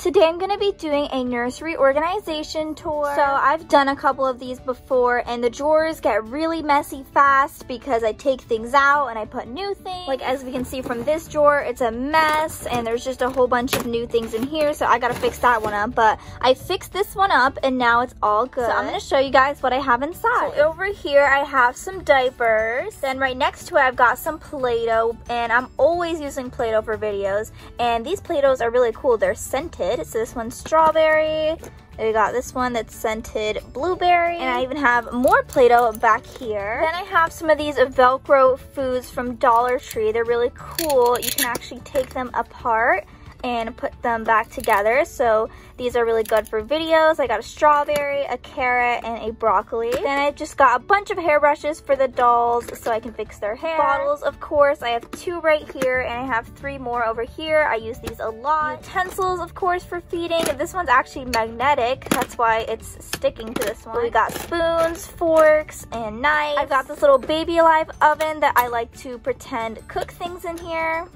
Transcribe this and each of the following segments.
today I'm going to be doing a nursery organization tour. So I've done a couple of these before and the drawers get really messy fast because I take things out and I put new things. Like as we can see from this drawer, it's a mess and there's just a whole bunch of new things in here. So I got to fix that one up. But I fixed this one up and now it's all good. So I'm going to show you guys what I have inside. So over here I have some diapers. Then right next to it I've got some Play-Doh and I'm always using Play-Doh for videos. And these Play-Dohs are really cool. They're scented. So this one's strawberry. We got this one that's scented blueberry. And I even have more Play-Doh back here. Then I have some of these Velcro foods from Dollar Tree. They're really cool. You can actually take them apart and put them back together. So these are really good for videos. I got a strawberry, a carrot, and a broccoli. Then I just got a bunch of hairbrushes for the dolls so I can fix their hair. Bottles, of course. I have two right here and I have three more over here. I use these a lot. Utensils, of course, for feeding. This one's actually magnetic. That's why it's sticking to this one. We got spoons, forks, and knives. I've got this little Baby Alive oven that I like to pretend cook things in here.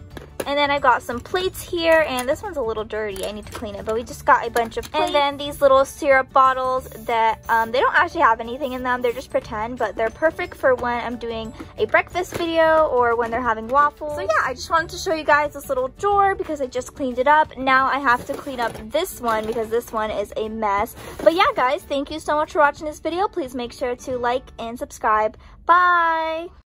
And then I got some plates here, and this one's a little dirty. I need to clean it, but we just got a bunch of plates. And then these little syrup bottles that um, they don't actually have anything in them. They're just pretend, but they're perfect for when I'm doing a breakfast video or when they're having waffles. So yeah, I just wanted to show you guys this little drawer because I just cleaned it up. Now I have to clean up this one because this one is a mess. But yeah, guys, thank you so much for watching this video. Please make sure to like and subscribe. Bye!